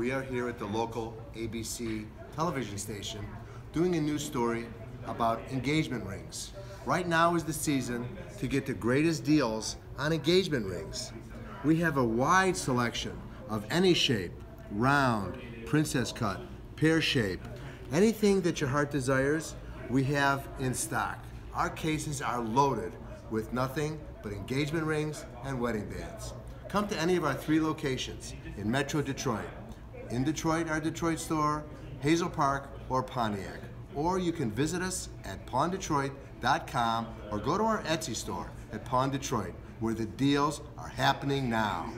we are here at the local ABC television station doing a news story about engagement rings. Right now is the season to get the greatest deals on engagement rings. We have a wide selection of any shape, round, princess cut, pear shape, anything that your heart desires, we have in stock. Our cases are loaded with nothing but engagement rings and wedding bands. Come to any of our three locations in Metro Detroit. In Detroit, our Detroit store, Hazel Park, or Pontiac. Or you can visit us at pawndetroit.com or go to our Etsy store at Pawn Detroit, where the deals are happening now.